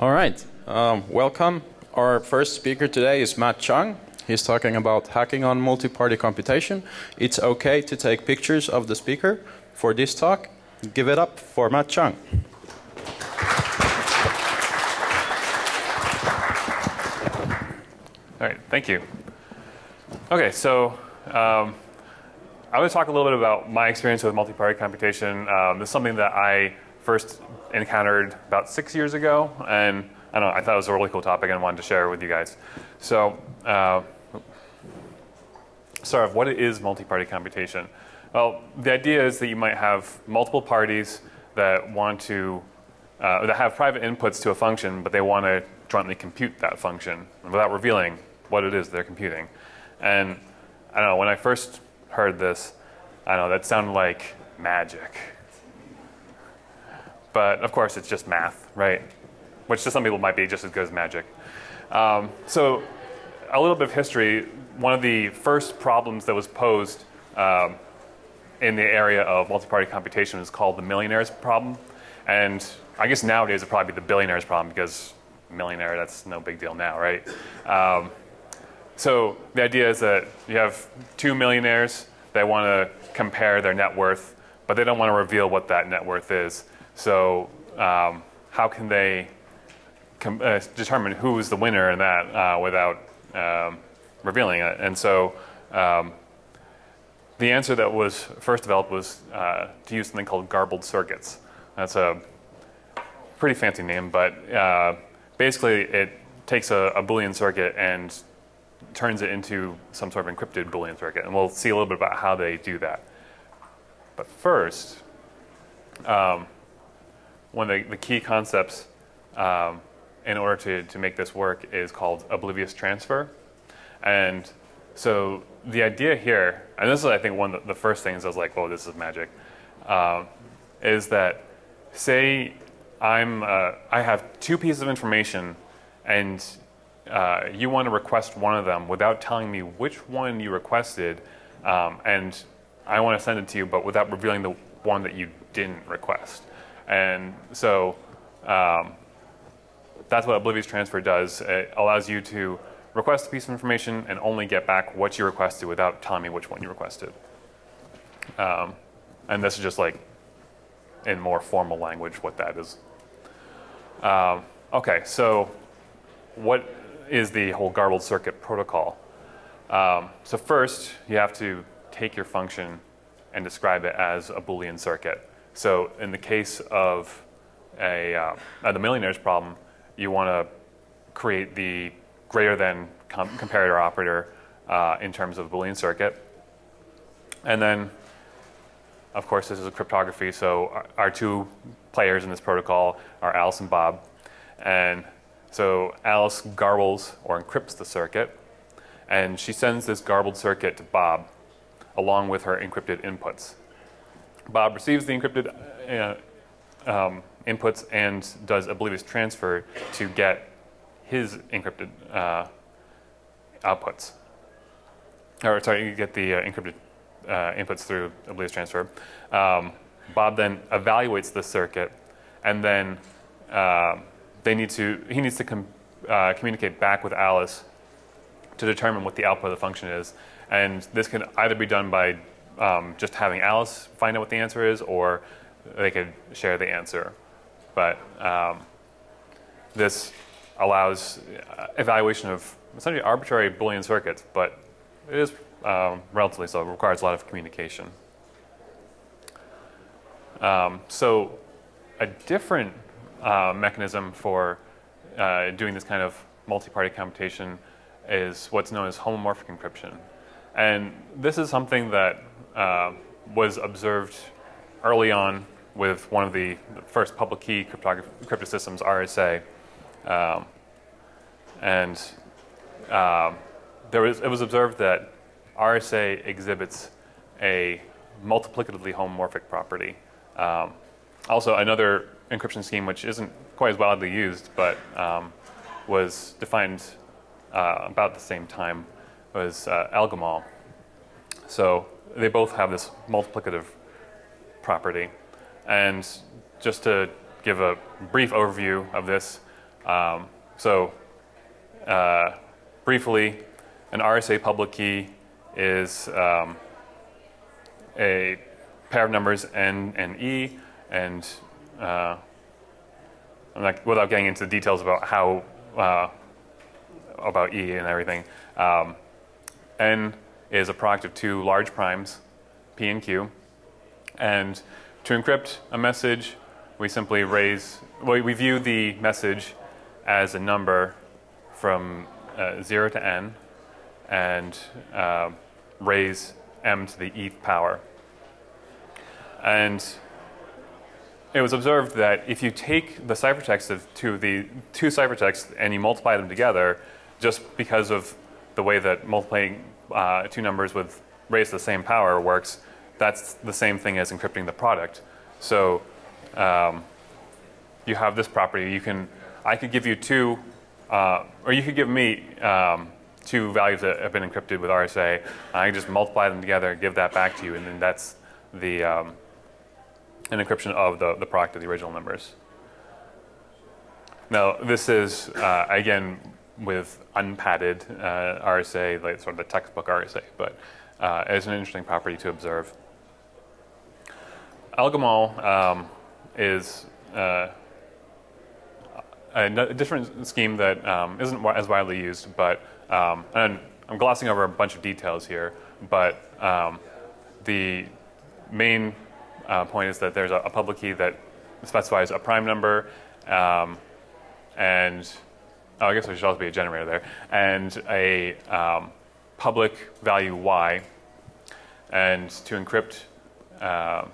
All right, um, welcome. Our first speaker today is Matt Cheung. He's talking about hacking on multi-party computation. It's okay to take pictures of the speaker for this talk. Give it up for Matt Cheung. All right, thank you. Okay, so um, I want to talk a little bit about my experience with multi-party computation. Um, this is something that I first encountered about six years ago, and I don't know, I thought it was a really cool topic and wanted to share it with you guys. So, uh, start off, what is multi-party computation? Well, the idea is that you might have multiple parties that want to, uh, that have private inputs to a function, but they want to jointly compute that function without revealing what it is they're computing. And I don't know, when I first heard this, I don't know, that sounded like magic. But of course, it's just math, right? Which to some people might be just as good as magic. Um, so, a little bit of history. One of the first problems that was posed um, in the area of multi-party computation is called the millionaire's problem. And I guess nowadays it'd probably be the billionaire's problem because millionaire, that's no big deal now, right? Um, so the idea is that you have two millionaires that want to compare their net worth, but they don't want to reveal what that net worth is. So um, how can they uh, determine who is the winner in that uh, without um, revealing it? And so um, the answer that was first developed was uh, to use something called garbled circuits. That's a pretty fancy name, but uh, basically it takes a, a Boolean circuit and turns it into some sort of encrypted Boolean circuit. And we'll see a little bit about how they do that. But first, um, one of the, the, key concepts um, in order to, to make this work is called oblivious transfer. And so the idea here, and this is, I think, one of the first things I was like, oh, this is magic, um, is that say I'm, uh, I have two pieces of information and uh, you want to request one of them without telling me which one you requested, um, and I want to send it to you, but without revealing the one that you didn't request. And so um, that's what Oblivious Transfer does. It allows you to request a piece of information and only get back what you requested without telling me which one you requested. Um, and this is just like in more formal language what that is. Um, okay, so what is the whole garbled circuit protocol? Um, so first, you have to take your function and describe it as a Boolean circuit. So in the case of a, uh, the millionaire's problem, you want to create the greater than com comparator operator uh, in terms of a Boolean circuit. And then, of course, this is a cryptography, so our, our two players in this protocol are Alice and Bob. And so Alice garbles or encrypts the circuit, and she sends this garbled circuit to Bob along with her encrypted inputs. Bob receives the encrypted uh, um, inputs and does a oblivious transfer to get his encrypted uh, outputs. Or sorry, you get the uh, encrypted uh, inputs through a oblivious transfer. Um, Bob then evaluates the circuit, and then um, they need to, he needs to com, uh, communicate back with Alice to determine what the output of the function is. And this can either be done by um, just having Alice find out what the answer is, or they could share the answer. But um, this allows uh, evaluation of essentially arbitrary Boolean circuits, but it is um, relatively so. It requires a lot of communication. Um, so a different uh, mechanism for uh, doing this kind of multi-party computation is what's known as homomorphic encryption. And this is something that uh, was observed early on with one of the first public key crypto systems, RSA. Um, and um, there was, it was observed that RSA exhibits a multiplicatively homomorphic property. Um, also, another encryption scheme, which isn't quite as widely used, but um, was defined uh, about the same time, was uh. So they both have this multiplicative property. And just to give a brief overview of this, Um, so, uh, briefly, an RSA public key is um, a pair of numbers n and e, and uh, not, without getting into the details about how uh, about e and everything, um, n is a product of two large primes, p and q, and to encrypt a message, we simply raise well, we view the message as a number from uh, 0 to n and uh, raise m to the eth power. And it was observed that if you take the ciphertext of two, the two ciphertexts and you multiply them together, just because of the way that multiplying uh, two numbers with raised to the same power works, that's the same thing as encrypting the product. So um, you have this property. You can, I could give you two, uh, or you could give me um, two values that have been encrypted with RSA. I can just multiply them together, and give that back to you, and then that's the um, an encryption of the, the product of the original numbers. Now, this is, uh, again, with unpadded uh, RSA, like sort of the textbook RSA, but uh, it's an interesting property to observe. Elgamal um, is uh, a, different scheme that um, not as widely used, but um, and I'm glossing over a bunch of details here, but um, the main uh, point is that there's a, a, public key that specifies a prime number, um, and oh, I guess there should also be a generator there, and a um, public value y, and to encrypt. Uh,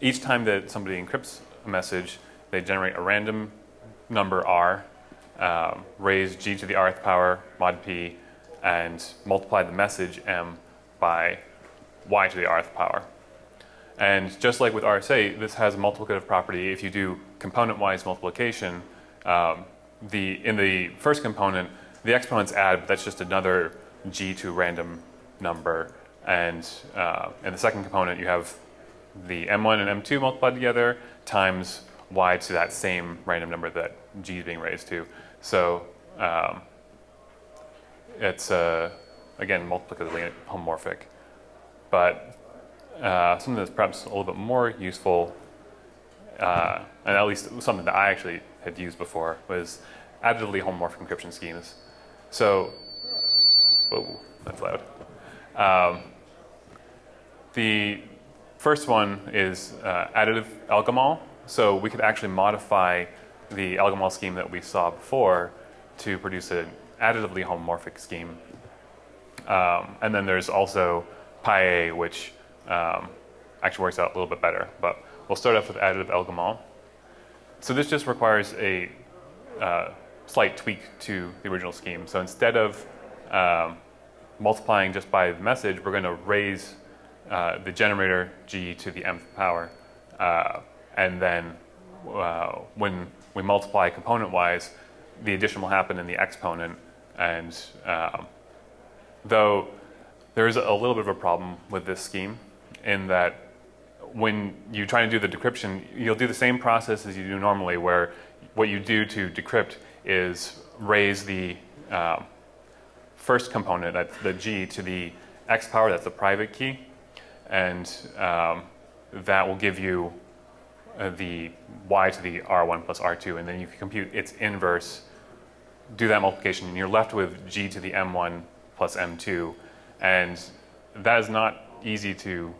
each time that somebody encrypts a message, they generate a random number r, um, raise g to the rth power mod p, and multiply the message m by y to the rth power. And just like with RSA, this has a multiplicative property. If you do component-wise multiplication, um, the, in the first component, the exponents add, but that's just another g to random number. And uh, in the second component, you have the m1 and m2 multiplied together times y to that same random number that g is being raised to. So um, it's, uh, again, multiplicatively homomorphic. But uh, something that's perhaps a little bit more useful, uh, and at least something that I actually had used before, was additively homomorphic encryption schemes. So, whoa, that's loud. Um, the first one is uh, additive Elgamal. So we could actually modify the Elgamal scheme that we saw before to produce an additively homomorphic scheme. Um, and then there's also Paillier, which um, actually works out a little bit better. But we'll start off with additive Elgamal. So this just requires a uh, slight tweak to the original scheme. So instead of um, multiplying just by the message, we're going to raise uh, the generator g to the mth power. Uh, and then uh, when we multiply component-wise, the addition will happen in the exponent. And um, though there is a little bit of a problem with this scheme in that when you try to do the decryption, you'll do the same process as you do normally, where what you do to decrypt is raise the um, first component, that's the G, to the X power, that's the private key, and um, that will give you uh, the y to the r1 plus r2, and then you can compute its inverse, do that multiplication, and you're left with g to the m1 plus m2. And that is not easy to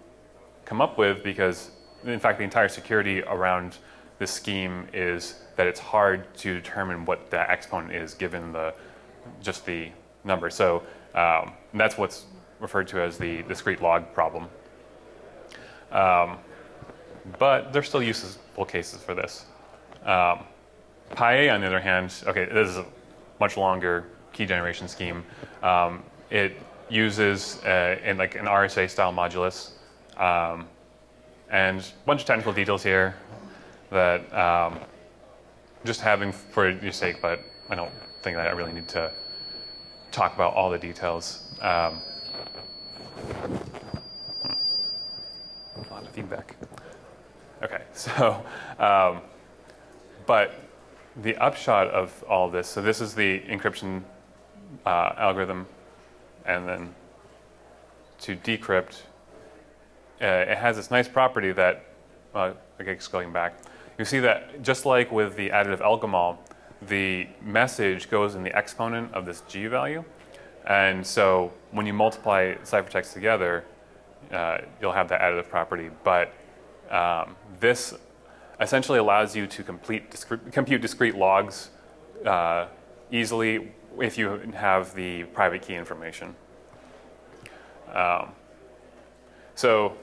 come up with because, in fact, the entire security around this scheme is that it's hard to determine what the exponent is given the just the number. So um, that's what's referred to as the discrete log problem. Um, but there's still useful cases for this. Um, Paillier, on the other hand, okay, this is a much longer key generation scheme. Um, it uses uh, in like an RSA style modulus, um, and a bunch of technical details here that um, just having for your sake, but I don't think that I really need to talk about all the details. Um, hmm. a lot of feedback. Okay, so, um, but the upshot of all this, so this is the encryption uh, algorithm, and then to decrypt, uh, it has this nice property that, uh, I guess going back, you see that just like with the additive Elgamal, the message goes in the exponent of this G value. And so when you multiply ciphertext together, uh, you'll have that additive property. But um, this essentially allows you to complete compute discrete logs uh, easily if you have the private key information. Um, so,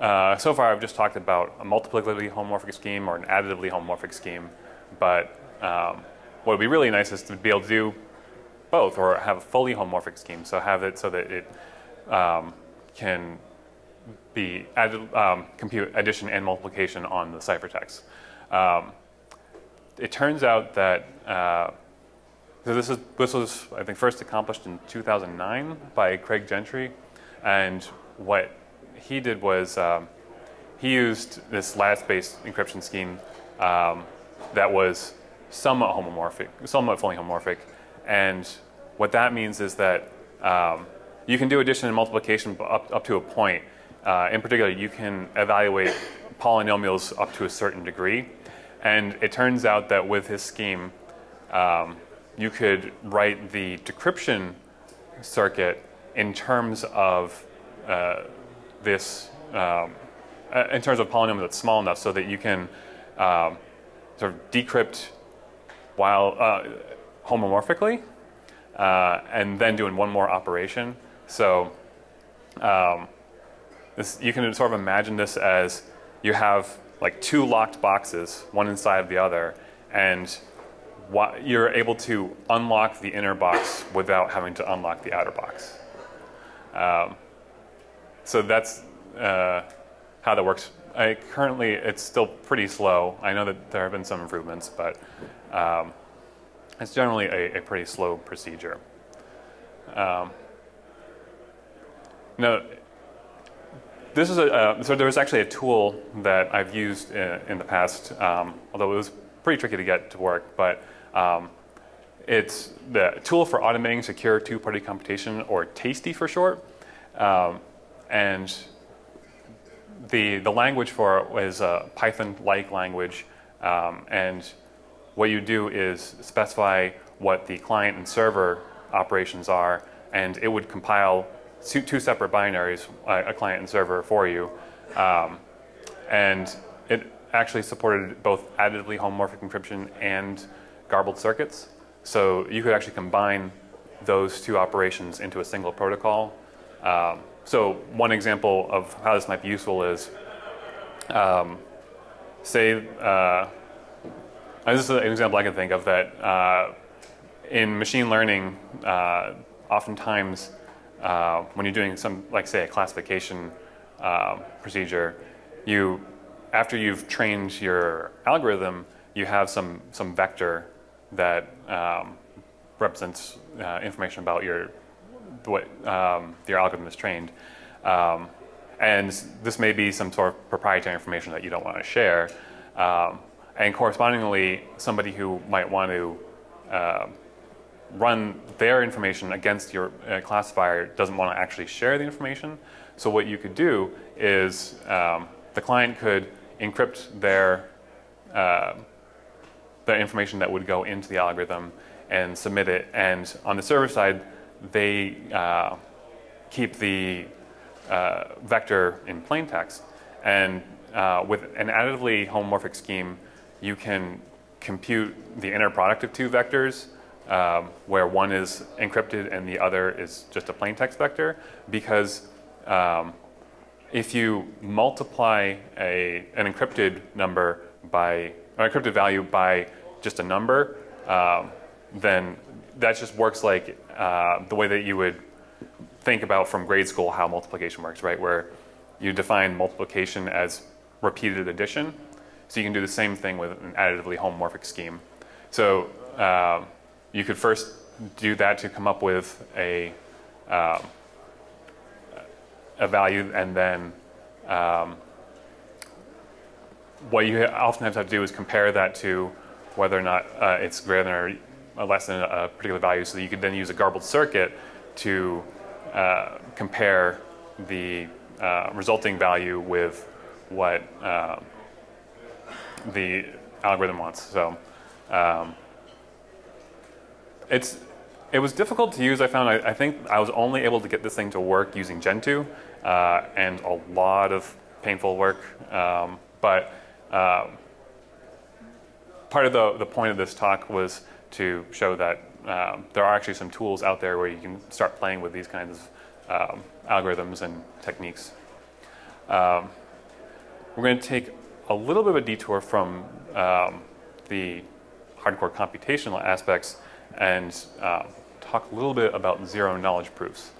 uh, so far I've just talked about a multiplicatively homomorphic scheme or an additively homomorphic scheme, but um, what would be really nice is to be able to do both or have a fully homomorphic scheme. So have it so that it um, can be added, um, compute addition and multiplication on the ciphertext. Um, it turns out that uh, so this, is, this was, I think, first accomplished in 2009 by Craig Gentry. And what he did was um, he used this lattice-based encryption scheme um, that was somewhat homomorphic, somewhat fully homomorphic. And what that means is that um, you can do addition and multiplication up, up to a point. Uh, in particular, you can evaluate polynomials up to a certain degree. And it turns out that with his scheme, um, you could write the decryption circuit in terms of uh, this, um, uh, in terms of polynomial that's small enough so that you can um, sort of decrypt while uh, homomorphically, uh, and then doing one more operation. So um, this, you can sort of imagine this as you have like two locked boxes, one inside of the other, and you're able to unlock the inner box without having to unlock the outer box. Um, so that's uh, how that works. I, currently, it's still pretty slow. I know that there have been some improvements, but um, it's generally a, a, pretty slow procedure. Um, now, this is a, uh, so there was actually a tool that I've used in, in the past, um, although it was pretty tricky to get to work, but um, it's the tool for automating secure two-party computation, or TASTY for short. Um, and the, the language for it is a Python-like language. Um, and what you do is specify what the client and server operations are, and it would compile two, two separate binaries, a client and server, for you. Um, and it actually supported both additively homomorphic encryption and garbled circuits. So you could actually combine those two operations into a single protocol. Um, so one example of how this might be useful is, um, say, uh, this is an example I can think of that uh, in machine learning, uh, oftentimes uh, when you're doing some, like say, a classification uh, procedure, you, after you've trained your algorithm, you have some, some vector that um, represents uh, information about your what um, your algorithm is trained. Um, and this may be some sort of proprietary information that you don't want to share. Um, and correspondingly, somebody who might want to uh, run their information against your uh, classifier doesn't want to actually share the information. So what you could do is um, the client could encrypt their uh, the information that would go into the algorithm and submit it. And on the server side, they uh, keep the uh, vector in plain text. And uh, with an additively homomorphic scheme, you can compute the inner product of two vectors, um, where one is encrypted and the other is just a plain text vector, because um, if you multiply a, an encrypted number by, an encrypted value by just a number, um, then that just works like uh, the way that you would think about from grade school how multiplication works, right? Where you define multiplication as repeated addition. So you can do the same thing with an additively homomorphic scheme. So uh, you could first do that to come up with a, um, a value and then um, what you oftentimes have to do is compare that to whether or not uh, it's greater than or less than a particular value. So that you could then use a garbled circuit to uh, compare the uh, resulting value with what uh, the algorithm wants. So um, it's it was difficult to use. I found. I, I, think I was only able to get this thing to work using Gentoo, uh, and a lot of painful work. Um, but um, part of the the point of this talk was to show that um, there are actually some tools out there where you can start playing with these kinds of um, algorithms and techniques. Um, we're going to take a little bit of a detour from um, the hardcore computational aspects and uh, talk a little bit about zero knowledge proofs.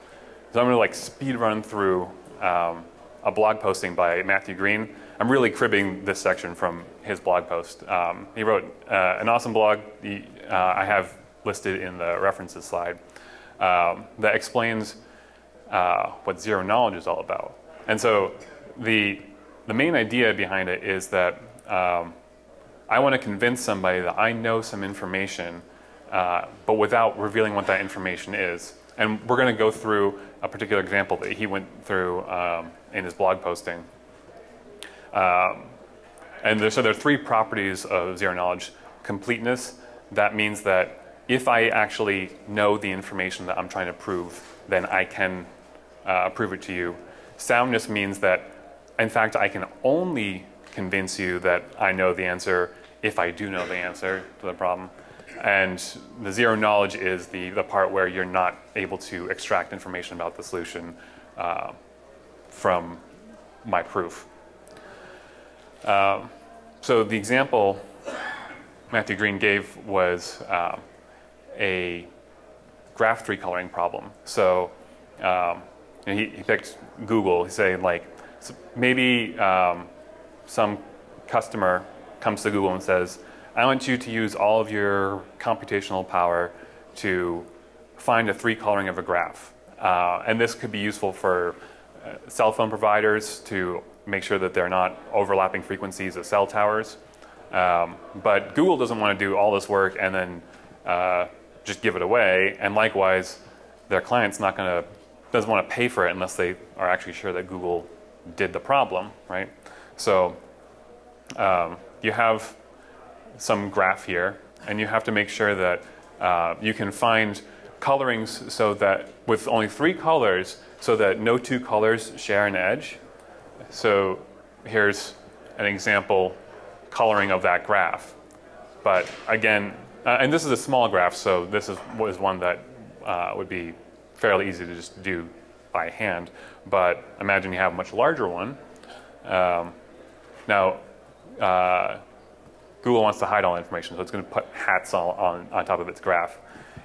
So I'm going to like speed run through um, a blog posting by Matthew Green. I'm really cribbing this section from his blog post. Um, he wrote uh, an awesome blog he, uh, I have listed in the references slide um, that explains uh, what zero knowledge is all about. And so the, the main idea behind it is that um, I want to convince somebody that I know some information, uh, but without revealing what that information is. And we're going to go through a particular example that he went through um, in his blog posting. Um, and there, so there are three properties of zero knowledge. Completeness, that means that if I actually know the information that I'm trying to prove, then I can uh, prove it to you. Soundness means that, in fact, I can only convince you that I know the answer if I do know the answer to the problem. And the zero knowledge is the, the part where you're not able to extract information about the solution uh, from my proof. Um, so the example Matthew Green gave was um, a graph coloring problem. So um, he, he, picked Google. He said like so maybe um, some customer comes to Google and says, I want you to use all of your computational power to find a three coloring of a graph. Uh, and this could be useful for uh, cell phone providers to make sure that they're not overlapping frequencies of cell towers. Um, but Google doesn't want to do all this work and then uh, just give it away. And likewise, their client's not going to doesn't want to pay for it unless they are actually sure that Google did the problem, right? So um, you have some graph here, and you have to make sure that uh, you can find colorings so that with only three colors, so that no two colors share an edge. So here's an example coloring of that graph. But again, uh, and this is a small graph, so this is, is one that uh, would be fairly easy to just do by hand. But imagine you have a much larger one. Um, now, uh, Google wants to hide all information, so it's going to put hats on, on, on top of its graph.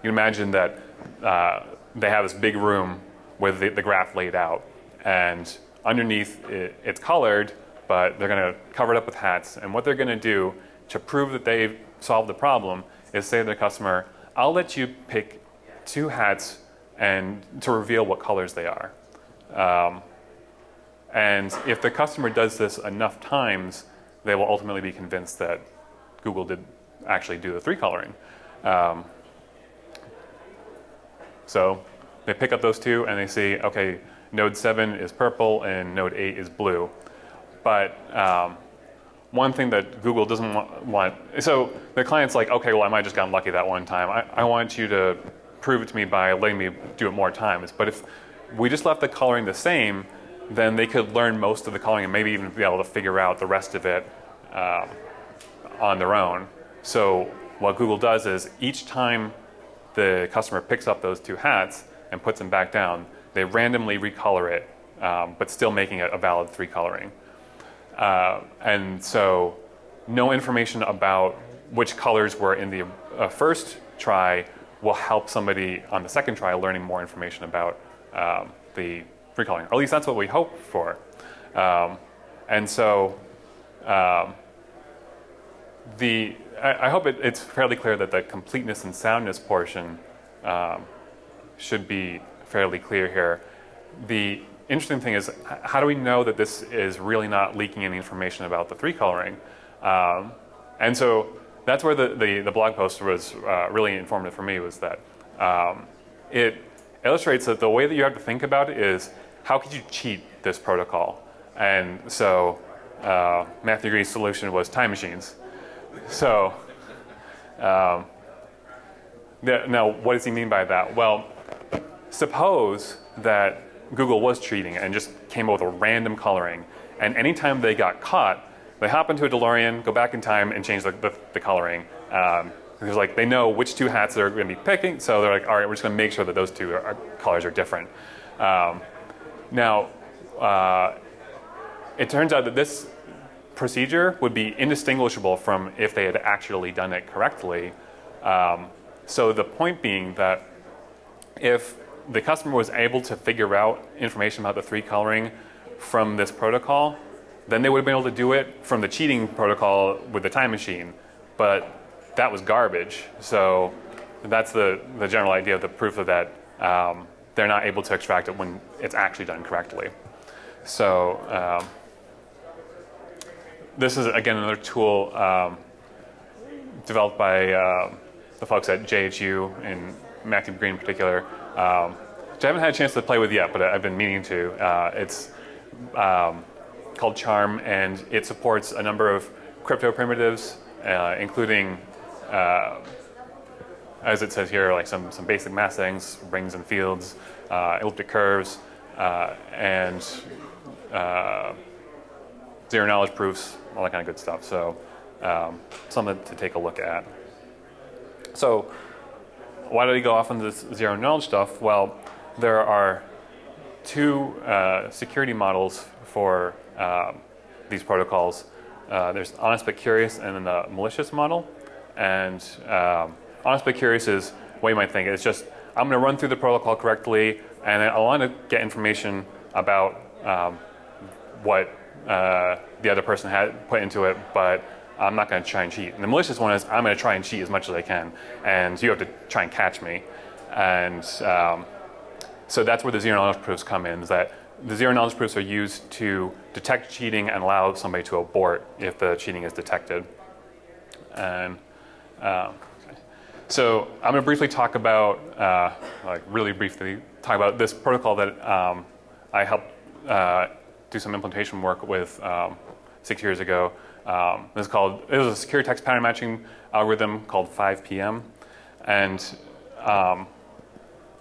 You imagine that uh, they have this big room with the, the graph laid out, and underneath it, it's colored, but they're going to cover it up with hats. And what they're going to do to prove that they've solved the problem is say to the customer, I'll let you pick two hats and to reveal what colors they are. Um, and if the customer does this enough times, they will ultimately be convinced that Google did actually do the three coloring. Um, so they pick up those two and they see, okay, node 7 is purple and node 8 is blue. But um, one thing that Google doesn't want, want, so the client's like, okay, well, I might just gotten lucky that one time. I, I want you to prove it to me by letting me do it more times. But if we just left the coloring the same, then they could learn most of the coloring and maybe even be able to figure out the rest of it um, on their own. So what Google does is each time the customer picks up those two hats and puts them back down, they randomly recolor it, um, but still making it a valid three coloring. Uh, and so no information about which colors were in the uh, first try will help somebody on the second try learning more information about um, the recalling. Or at least that's what we hope for. Um, and so um, the I, I hope it, it's fairly clear that the completeness and soundness portion um, should be fairly clear here. The interesting thing is, how do we know that this is really not leaking any information about the three coloring? Um, and so that's where the, the, the blog post was uh, really informative for me was that um, it illustrates that the way that you have to think about it is how could you cheat this protocol? And so uh, Matthew Green's solution was time machines. So um, now what does he mean by that? Well, suppose that Google was cheating and just came up with a random coloring, and anytime they got caught, they hop into a DeLorean, go back in time, and change the, the, the coloring. Um, because like they know which two hats they're going to be picking, so they're like, all right, we're just going to make sure that those two are, are, colors are different. Um, now, uh, it turns out that this procedure would be indistinguishable from if they had actually done it correctly. Um, so the point being that if the customer was able to figure out information about the three coloring from this protocol, then they would have been able to do it from the cheating protocol with the time machine. But that was garbage. So that's the, the general idea of the proof of that um, they're not able to extract it when it's actually done correctly. So um, this is, again, another tool um, developed by uh, the folks at JHU and Matthew Green in particular, um, which I haven't had a chance to play with yet, but I've been meaning to. Uh, it's um, called Charm, and it supports a number of crypto primitives, uh, including, uh, as it says here, like some, some basic math things, rings and fields, uh, elliptic curves, uh, and uh, zero knowledge proofs, all that kind of good stuff. So um, something to take a look at. So why did he go off on this zero knowledge stuff? Well, there are two uh, security models for um, these protocols. Uh, there's honest but curious and then the malicious model. And um, honest but curious is what you might think. It's just, I'm going to run through the protocol correctly and I want to get information about um, what uh, the other person had put into it, but I'm not going to try and cheat. And the malicious one is I'm going to try and cheat as much as I can, and you have to try and catch me. And um, so that's where the zero knowledge proofs come in. Is that the zero knowledge proofs are used to detect cheating and allow somebody to abort if the cheating is detected. And um, so I'm going to briefly talk about, uh, like really briefly, talk about this protocol that um, I helped uh, do some implementation work with um, six years ago. Um, this is called, it was a secure text pattern matching algorithm called 5PM. And um,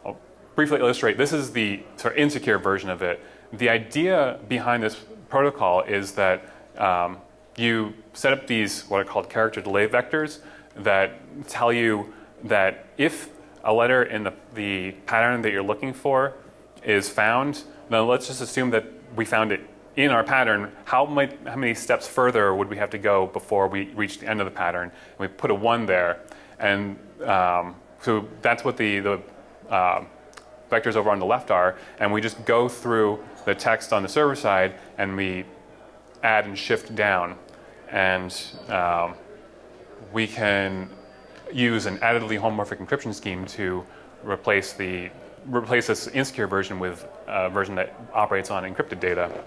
I'll briefly illustrate, this is the sort of insecure version of it. The idea behind this protocol is that um, you set up these what are called character delay vectors that tell you that if a letter in the, the pattern that you're looking for is found, then let's just assume that we found it in our pattern, how, might, how many steps further would we have to go before we reach the end of the pattern? And we put a one there. And um, so that's what the, the uh, vectors over on the left are. And we just go through the text on the server side and we add and shift down. And um, we can use an additively homomorphic encryption scheme to replace the replace this insecure version with a version that operates on encrypted data.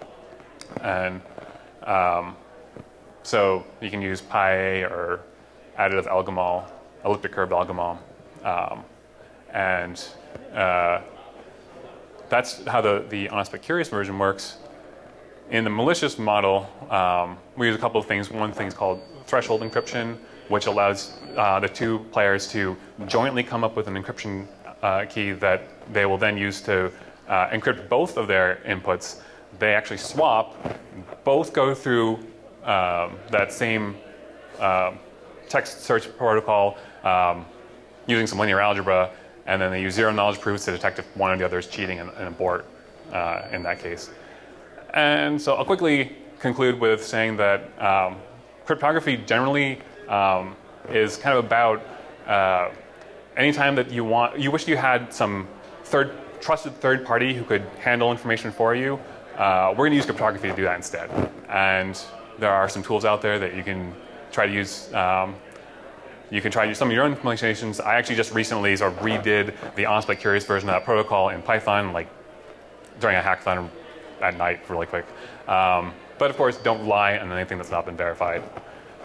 And um, so you can use Paillier or additive Elgamal, elliptic curved Elgamal. Um, and uh, that's how the, the honest but curious version works. In the malicious model, um, we use a couple of things. One thing is called threshold encryption, which allows uh, the two players to jointly come up with an encryption uh, key that they will then use to uh, encrypt both of their inputs they actually swap, both go through um, that same uh, text search protocol um, using some linear algebra, and then they use zero knowledge proofs to detect if one or the other is cheating and, and abort uh, in that case. And so I'll quickly conclude with saying that um, cryptography generally um, is kind of about uh, anytime that you want, you wish you had some third, trusted third party who could handle information for you, uh, we're going to use cryptography to do that instead. And there are some tools out there that you can try to use. Um, you can try to use some of your own implementations. I actually just recently sort of redid the honest but curious version of that protocol in Python, like during a hackathon at night, really quick. Um, but of course, don't rely on anything that's not been verified.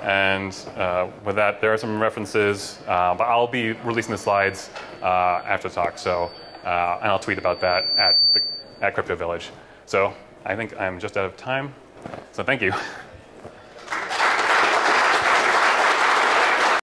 And uh, with that, there are some references, uh, but I'll be releasing the slides uh, after the talk. So, uh, and I'll tweet about that at the, at Crypto Village. So I think I'm just out of time. So thank you.